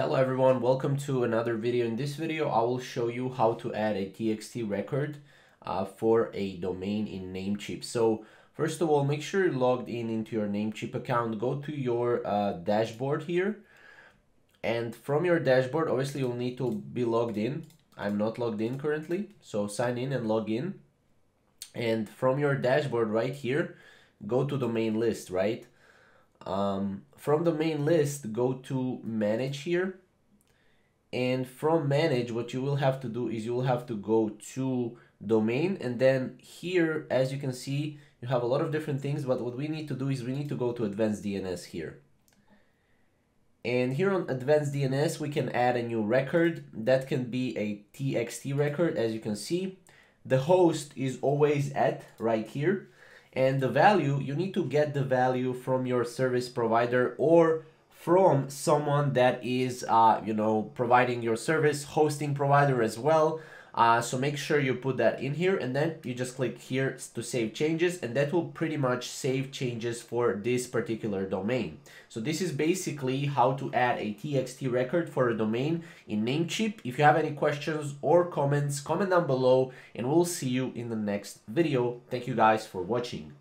Hello everyone, welcome to another video. In this video, I will show you how to add a TXT record uh, for a domain in Namecheap. So first of all, make sure you're logged in into your Namecheap account. Go to your uh, dashboard here. And from your dashboard, obviously you'll need to be logged in. I'm not logged in currently, so sign in and log in. And from your dashboard right here, go to domain list, right? Um, from domain list, go to manage here. And from manage, what you will have to do is you will have to go to domain. And then here, as you can see, you have a lot of different things. But what we need to do is we need to go to advanced DNS here. And here on advanced DNS, we can add a new record. That can be a TXT record, as you can see. The host is always at right here and the value you need to get the value from your service provider or from someone that is uh, you know providing your service hosting provider as well uh, so make sure you put that in here and then you just click here to save changes and that will pretty much save changes for this particular domain. So this is basically how to add a TXT record for a domain in Namecheap. If you have any questions or comments, comment down below and we'll see you in the next video. Thank you guys for watching.